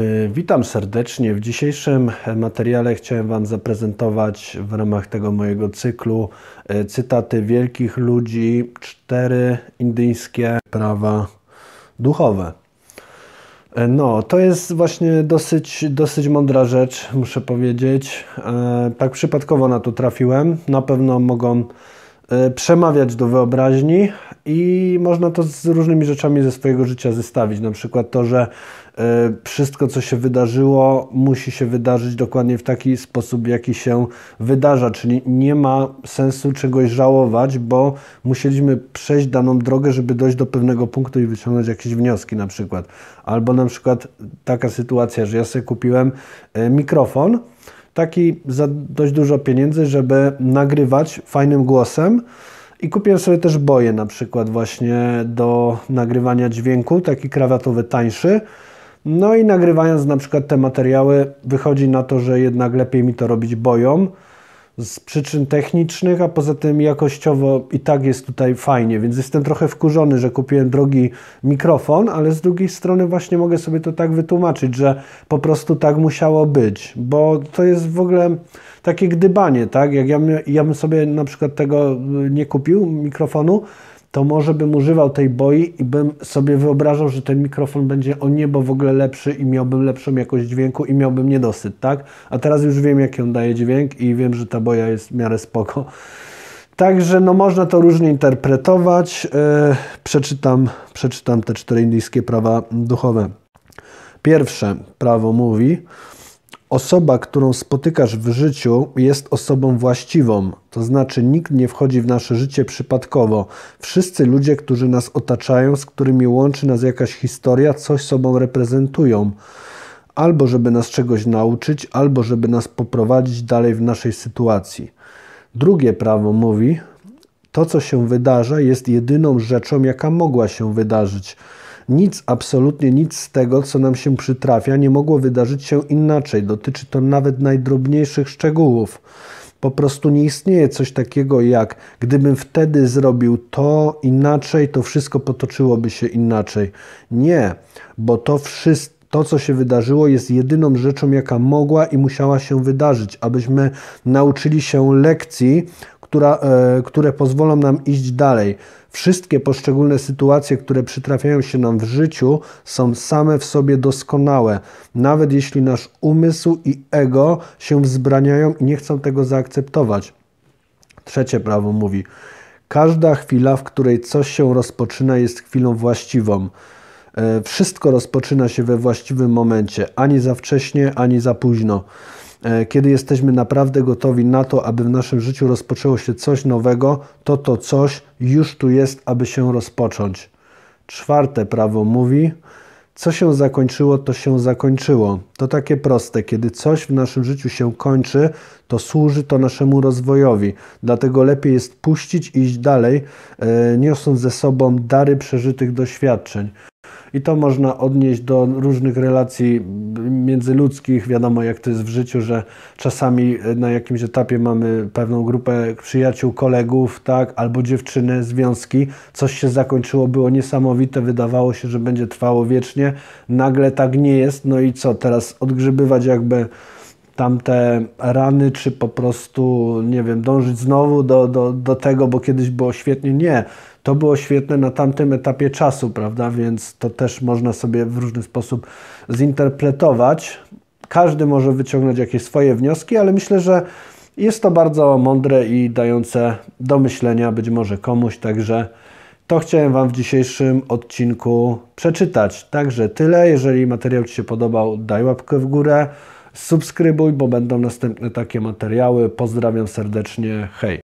Y, Witam serdecznie. W dzisiejszym materiale chciałem Wam zaprezentować w ramach tego mojego cyklu y, cytaty wielkich ludzi, cztery indyjskie prawa duchowe. Y, No, to jest właśnie dosyć, dosyć mądra rzecz, muszę powiedzieć. Tak przypadkowo na to trafiłem. Na pewno mogą przemawiać do wyobraźni i można to z różnymi rzeczami ze swojego życia zestawić. Na przykład to, że e, wszystko, co się wydarzyło, musi się wydarzyć dokładnie w taki sposób, jaki się wydarza, czyli nie ma sensu czegoś żałować, bo musieliśmy przejść daną drogę, żeby dojść do pewnego punktu i wyciągnąć jakieś wnioski na przykład. Albo na przykład taka sytuacja, że ja sobie kupiłem e, mikrofon, taki za dość dużo pieniędzy, żeby nagrywać fajnym głosem. I kupiłem sobie też boje na przykład właśnie do nagrywania dźwięku, taki krawatowy tańszy. No i nagrywając na przykład te materiały, wychodzi na to, że jednak lepiej mi to robić boją z przyczyn technicznych, a poza tym jakościowo i tak jest tutaj fajnie, więc jestem trochę wkurzony, że kupiłem drogi mikrofon, ale z drugiej strony właśnie mogę sobie to tak wytłumaczyć, że po prostu tak musiało być, bo to jest w ogóle takie gdybanie, tak? Jak ja, ja bym sobie na przykład tego y, nie kupił, mikrofonu, to może bym używał tej boi i bym sobie wyobrażał, że ten mikrofon będzie o niebo w ogóle lepszy i miałbym lepszą jakość dźwięku i miałbym niedosyt, tak? A teraz już wiem, jaki on daje dźwięk i wiem, że ta boja jest w miarę spoko. Także no można to różnie interpretować. E, przeczytam, przeczytam te cztery indyjskie prawa duchowe. Pierwsze prawo mówi, Osoba, którą spotykasz w życiu, jest osobą właściwą, to znaczy nikt nie wchodzi w nasze życie przypadkowo. Wszyscy ludzie, którzy nas otaczają, z którymi łączy nas jakaś historia, coś sobą reprezentują. Albo żeby nas czegoś nauczyć, albo żeby nas poprowadzić dalej w naszej sytuacji. Drugie prawo mówi, to, co się wydarza, jest jedyną rzeczą, jaka mogła się wydarzyć. Nic, absolutnie nic z tego, co nam się przytrafia, nie mogło wydarzyć się inaczej. Dotyczy to nawet najdrobniejszych szczegółów. Po prostu nie istnieje coś takiego jak gdybym wtedy zrobił to inaczej, to wszystko potoczyłoby się inaczej. Nie, bo to wszystko. To, co się wydarzyło, jest jedyną rzeczą, jaka mogła i musiała się wydarzyć, abyśmy nauczyli się lekcji, która, e, które pozwolą nam iść dalej. Wszystkie poszczególne sytuacje, które przytrafiają się nam w życiu, są same w sobie doskonałe, nawet jeśli nasz umysł i ego się wzbraniają i nie chcą tego zaakceptować. Trzecie prawo mówi: Każda chwila, w której coś się rozpoczyna, jest chwilą właściwą. E, Wszystko rozpoczyna się we właściwym momencie, ani za wcześnie, ani za późno. E, Kiedy jesteśmy naprawdę gotowi na to, aby w naszym życiu rozpoczęło się coś nowego, to to coś już tu jest, aby się rozpocząć. Czwarte prawo mówi: Co się zakończyło, to się zakończyło. To takie proste. Kiedy coś w naszym życiu się kończy, to służy to naszemu rozwojowi. Dlatego lepiej jest puścić i iść dalej, e, niosąc ze sobą dary przeżytych doświadczeń. I to można odnieść do różnych relacji międzyludzkich. Wiadomo, jak to jest w życiu, że czasami na jakimś etapie mamy pewną grupę przyjaciół, kolegów, tak, albo dziewczyny, związki. Coś się zakończyło, było niesamowite, wydawało się, że będzie trwało wiecznie. Nagle tak nie jest. No i co, teraz odgrzybywać jakby tamte rany, czy po prostu, nie wiem, dążyć znowu do, do, do tego, bo kiedyś było świetnie. Nie, to było świetne na tamtym etapie czasu, prawda? Więc to też można sobie w różny sposób zinterpretować. Każdy może wyciągnąć jakieś swoje wnioski, ale myślę, że jest to bardzo mądre i dające do myślenia być może komuś, także to chciałem Wam w dzisiejszym odcinku przeczytać. Także tyle. Jeżeli materiał Ci się podobał, daj łapkę w górę, subskrybuj, bo będą następne takie materiały. Pozdrawiam serdecznie. Hej!